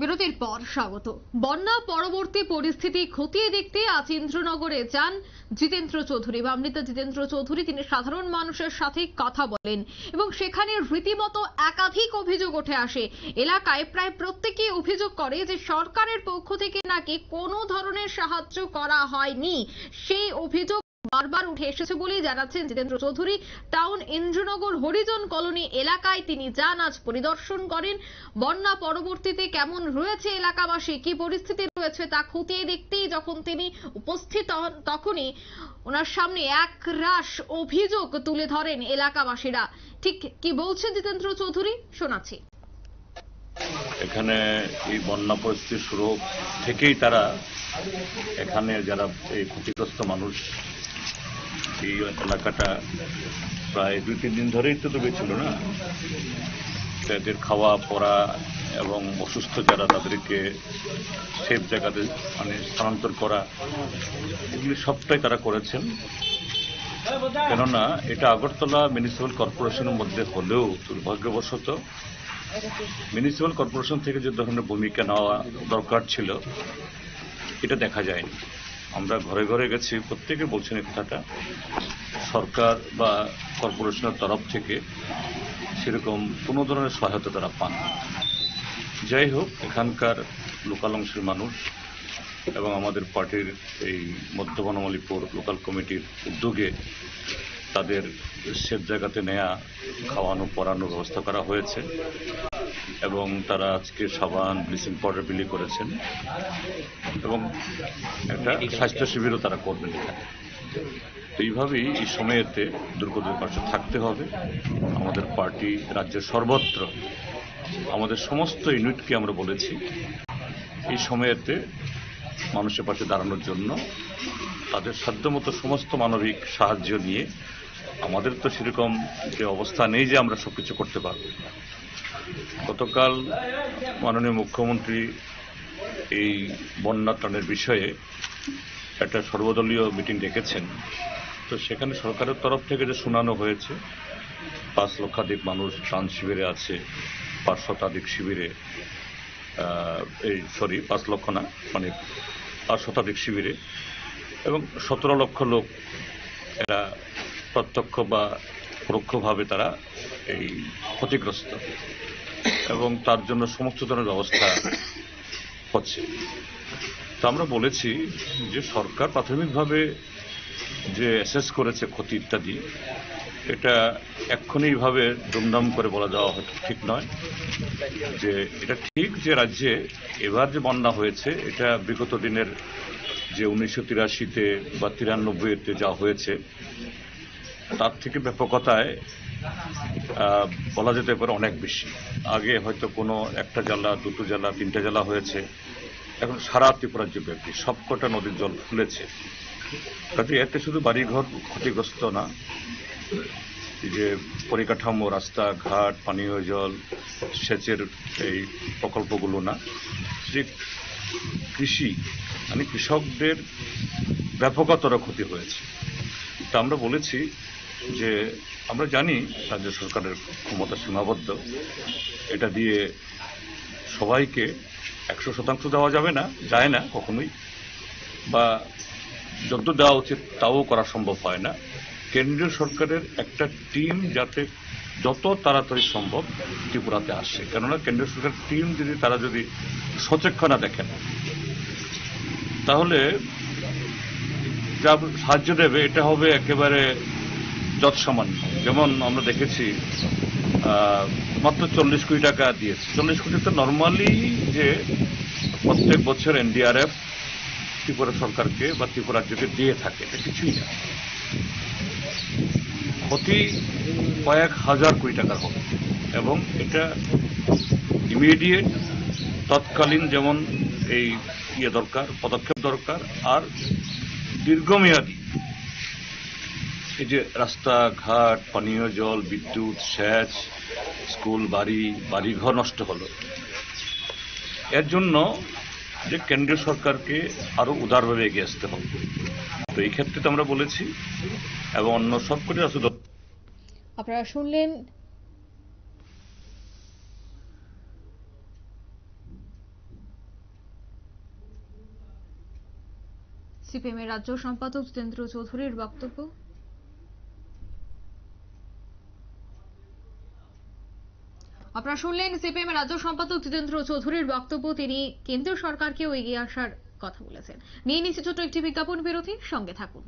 বিরতির পর স্বাগত। বন্যা পরবর্তী পরিস্থিতি খতিয়ে দেখতে আজ ইন্দ্রনগরে যান জিতেন্দ্র চৌধুরী বামৃত জিতেন্দ্র চৌধুরী। তিনি সাধারণ মানুষের সাথে কথা বলেন এবং সেখানে রীতিমতো একাধিক অভিযোগ উঠে আসে। এলাকায় প্রায় প্রত্যেকেই অভিযোগ করে যে সরকারের পক্ষ থেকে নাকি কোনো ধরনের সাহায্য করা হয়নি। সেই অভিযোগ বারবার উঠে এসেছে বলেই জানাচ্ছেন জিতেন্দ্র চৌধুরী। টাউন ইন্দ্রনগর হরিজন কলোনি এলাকায় তিনি যান, আজ পরিদর্শন করেন। বন্যা পরবর্তীতে কেমন রয়েছে এলাকাবাসী, কি পরিস্থিতি রয়েছে তা খতিয়ে দেখতেই যখন তিনি উপস্থিত হন, তখনই ওনার সামনে এক রাশ অভিযোগ তুলে ধরেন এলাকাবাসীরা। ঠিক কি বলছেন জিতেন্দ্র চৌধুরী? শোনাচ্ছি। এখানে এই বন্যা পরিস্থিতি শুরু থেকেই তারা এখানে যারা এই ক্ষতিগ্রস্ত মানুষ এই এলাকাটা প্রায় দুই, তিন দিন ধরেই তো ডুবে ছিল না? তাদের খাওয়া, পড়া এবং অসুস্থ যারা তাদেরকে সেফ জায়গাতে মানে স্থানান্তর করা, এগুলি সবটাই তারা করেছেন। কেননা এটা আগরতলা মিউনিসিপ্যাল কর্পোরেশনের মধ্যে হলেও দুর্ভাগ্যবশত মিউনিসিপ্যাল কর্পোরেশন থেকে যে ধরনের ভূমিকা নেওয়া দরকার ছিল, এটা দেখা যায়নি। আমরা ঘরে ঘরে গেছি, প্রত্যেকে বলছেন এই কথাটা সরকার বা কর্পোরেশনের তরফ থেকে সেরকম কোনো ধরনের সহায়তা তারা পান। যাই হোক, এখানকার লোকাল অংশের মানুষ এবং আমাদের পার্টির এই মধ্য বনমালীপুর লোকাল কমিটির উদ্যোগে তাদের সেফ জায়গাতে নেয়া, খাওয়ানো পরানোর ব্যবস্থা করা হয়েছে এবং তারা আজকে সাবান, ব্লিচিং পাউডার বিলি করেছেন। এবং একটা স্বাস্থ্য শিবিরও তারা করবেন এখানে। তো এইভাবেই এই সময়েতে দুর্গদের পাশে থাকতে হবে। আমাদের পার্টি রাজ্যের সর্বত্র, আমাদের সমস্ত ইউনিটকে আমরা বলেছি, এই সময়েতে মানুষের পাশে দাঁড়ানোর জন্য তাদের সাধ্যমতো সমস্ত মানবিক সাহায্য নিয়ে আমাদের তো সেরকম যে অবস্থা নেই যে আমরা সবকিছু করতে পারব। গতকাল মাননীয় মুখ্যমন্ত্রী এই বন্যা ত্রাণের বিষয়ে একটা সর্বদলীয় মিটিং ডেকেছেন। তো সেখানে সরকারের তরফ থেকে যে শোনানো হয়েছে, পাঁচ লক্ষাধিক মানুষ ত্রাণ শিবিরে আছে, পাঁচ শতাধিক শিবিরে এই সরি, পাঁচ লক্ষ না মানে পাঁচ শতাধিক শিবিরে এবং সতেরো লক্ষ লোক এরা প্রত্যক্ষ বা পরোক্ষভাবে তারা এই ক্ষতিগ্রস্ত। এবং তার জন্য সমস্ত ধরনের ব্যবস্থা হচ্ছে। তো আমরা বলেছি যে সরকার প্রাথমিকভাবে যে অ্যাসেস করেছে ক্ষতি ইত্যাদি, এটা এক্ষুনি দুমদাম করে বলা যাওয়া ঠিক নয়। যে এটা ঠিক যে রাজ্যে এবার যে বন্যা হয়েছে, এটা বিগত দিনের যে উনিশশো তিরাশিতে বা তিরানব্বইতে যা হয়েছে তার থেকে ব্যাপকতায় বলা যেতে পারে অনেক বেশি। আগে হয়তো কোনো একটা জেলা, দুটো জেলা, তিনটা জেলা হয়েছে। এখন সারা ত্রিপুরাজ্য ব্যাপী, সবকটা নদীর জল ফুলেছে। কাজে এতে শুধু বাড়িঘর ক্ষতিগ্রস্ত না যে পরিকাঠামো রাস্তাঘাট পানীয় জল, সেচের এই প্রকল্পগুলো না, যে কৃষি মানে কৃষকদের ব্যাপকতর ক্ষতি হয়েছে। তা আমরা বলেছি যে আমরা জানি রাজ্য সরকারের ক্ষমতা সীমাবদ্ধ। এটা দিয়ে সবাইকে একশো শতাংশ দেওয়া যাবে না, যায় না কখনোই। বা যত দেওয়া উচিত তাও করা সম্ভব হয় না। কেন্দ্রীয় সরকারের একটা টিম যাতে যত তাড়াতাড়ি সম্ভব ত্রিপুরাতে আসে। কেননা কেন্দ্রীয় সরকারের টিম যদি তারা যদি সচেক্ষণা দেখেন, তাহলে যা সাহায্য দেবে, এটা হবে একেবারে যৎসামান্য। যেমন আমরা দেখেছি মাত্র চল্লিশ কোটি টাকা দিয়েছে। চল্লিশ কোটি তো নর্মালি যে প্রত্যেক বছর এনডিআরএফ ত্রিপুরা সরকারকে বা ত্রিপুরা রাজ্যকে দিয়ে থাকে, এটা কিছুই না। ক্ষতি কয়েক হাজার কোটি টাকার হবে। এবং এটা ইমিডিয়েট তৎকালীন যেমন এই ইয়ে দরকার, পদক্ষেপ দরকার, আর দীর্ঘমেয়াদী এই যে রাস্তাঘাট পানীয় জল বিদ্যুৎ সেচ স্কুল বাড়ি বাড়িঘর নষ্ট হলো। এর জন্য যে কেন্দ্রীয় সরকারকে আরও উদারভাবে এগিয়ে আসতে হবে। তো এই ক্ষেত্রে তো আমরা বলেছি এবং অন্য সবকটি রাষ্ট্র আপনারা শুনলেন সিপিএমের রাজ্য সম্পাদক জিতেন্দ্র চৌধুরীর বক্তব্য। আপনারা শুনলেন সিপিএম রাজ্য সম্পাদক জিতেন্দ্র চৌধুরীর বক্তব্য। তিনি কেন্দ্রীয় সরকারকেও এগিয়ে আসার কথা বলেছেন। নিয়ে নিচ্ছে ছোট্ট একটি বিজ্ঞাপন বিরতি সঙ্গে থাকুন।